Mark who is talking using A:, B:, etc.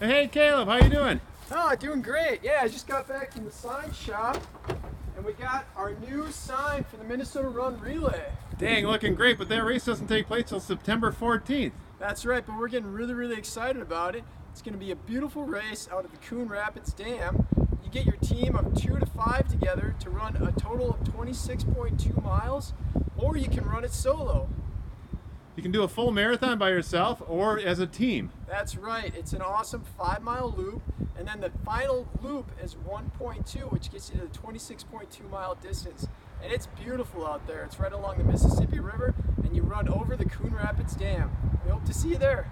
A: Hey Caleb, how you doing?
B: Oh, doing great. Yeah, I just got back from the sign shop and we got our new sign for the Minnesota Run Relay.
A: Dang, looking great, but that race doesn't take place till September 14th.
B: That's right, but we're getting really, really excited about it. It's going to be a beautiful race out of the Coon Rapids Dam. You get your team of two to five together to run a total of 26.2 miles, or you can run it solo.
A: You can do a full marathon by yourself or as a team.
B: That's right. It's an awesome five mile loop, and then the final loop is 1.2, which gets you to the 26.2 mile distance. And it's beautiful out there. It's right along the Mississippi River, and you run over the Coon Rapids Dam. We hope to see you there.